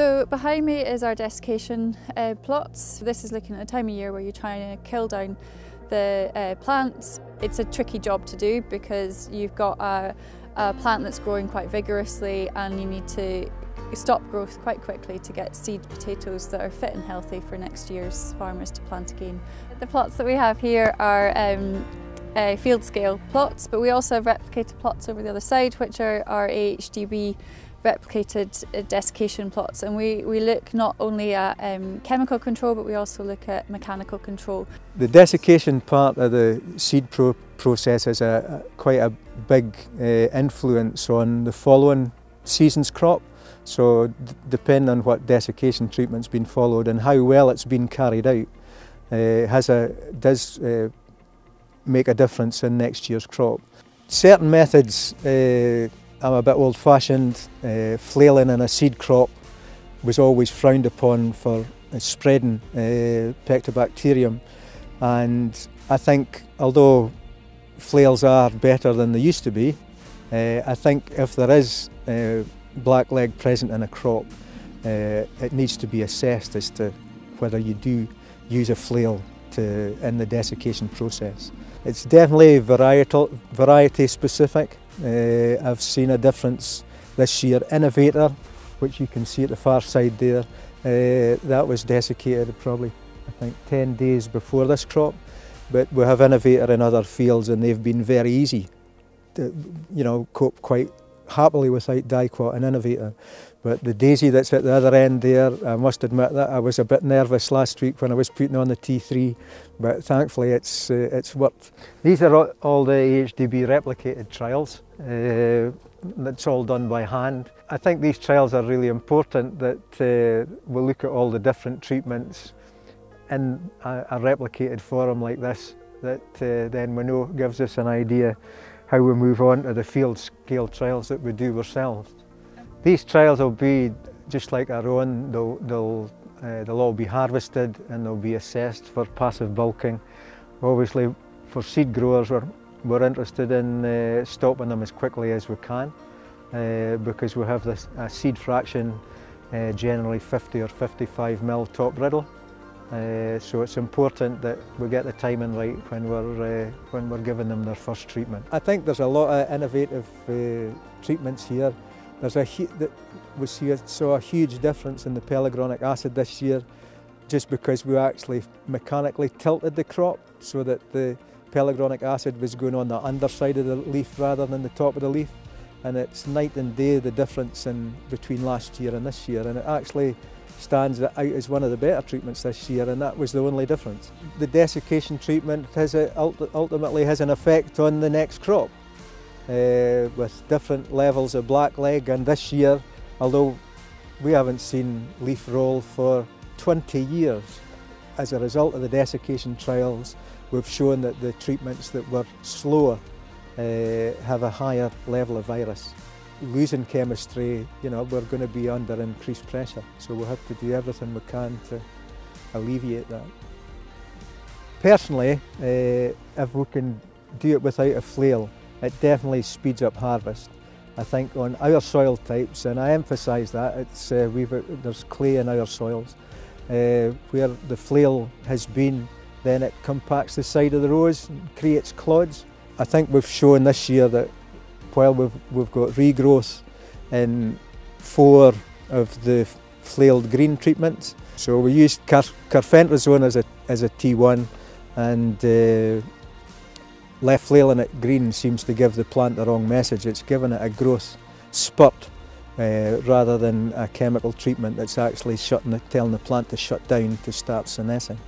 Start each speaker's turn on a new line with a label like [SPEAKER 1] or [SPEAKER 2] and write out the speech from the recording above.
[SPEAKER 1] So behind me is our desiccation uh, plots. This is looking at a time of year where you're trying to kill down the uh, plants. It's a tricky job to do because you've got a, a plant that's growing quite vigorously and you need to stop growth quite quickly to get seed potatoes that are fit and healthy for next year's farmers to plant again. The plots that we have here are um, uh, field scale plots but we also have replicated plots over the other side which are our AHDB replicated desiccation plots and we, we look not only at um, chemical control but we also look at mechanical control.
[SPEAKER 2] The desiccation part of the seed pro process has a, a, quite a big uh, influence on the following season's crop. So depending on what desiccation treatment's been followed and how well it's been carried out uh, has a, does uh, make a difference in next year's crop. Certain methods uh, I'm a bit old-fashioned. Uh, flailing in a seed crop was always frowned upon for uh, spreading uh, Pectobacterium. And I think, although flails are better than they used to be, uh, I think if there is uh, blackleg present in a crop, it needs to be assessed as to whether you do use a flail to, in the desiccation process. It's definitely variety, variety specific. Uh, I've seen a difference this year. Innovator, which you can see at the far side there, uh, that was desiccated probably, I think, 10 days before this crop. But we have Innovator in other fields and they've been very easy to, you know, cope quite happily without diquat and Innovator. But the daisy that's at the other end there, I must admit that I was a bit nervous last week when I was putting on the T3, but thankfully it's, uh, it's worked. These are all the AHDB replicated trials. Uh, that's all done by hand. I think these trials are really important that uh, we look at all the different treatments in a, a replicated form like this that uh, then we know gives us an idea how we move on to the field scale trials that we do ourselves. These trials will be just like our own, they'll, they'll, uh, they'll all be harvested and they'll be assessed for passive bulking. Obviously for seed growers we're, we're interested in uh, stopping them as quickly as we can uh, because we have this seed fraction uh, generally 50 or 55 mil top riddle uh, so it's important that we get the timing right when we're uh, when we're giving them their first treatment. I think there's a lot of innovative uh, treatments here. There's a that we see saw a huge difference in the pelargonic acid this year, just because we actually mechanically tilted the crop so that the pelargonic acid was going on the underside of the leaf rather than the top of the leaf. And it's night and day the difference in between last year and this year, and it actually stands out as one of the better treatments this year and that was the only difference. The desiccation treatment has a, ultimately has an effect on the next crop uh, with different levels of blackleg and this year, although we haven't seen leaf roll for 20 years, as a result of the desiccation trials we've shown that the treatments that were slower uh, have a higher level of virus losing chemistry, you know, we're going to be under increased pressure. So we'll have to do everything we can to alleviate that. Personally, uh, if we can do it without a flail, it definitely speeds up harvest. I think on our soil types, and I emphasise that, it's, uh, we've, there's clay in our soils, uh, where the flail has been, then it compacts the side of the rows and creates clods. I think we've shown this year that while we've, we've got regrowth in four of the flailed green treatments. So we used car carfentrazone as a, as a T1 and uh, left flailing it green seems to give the plant the wrong message. It's given it a growth spurt uh, rather than a chemical treatment that's actually shutting the, telling the plant to shut down to start senescing.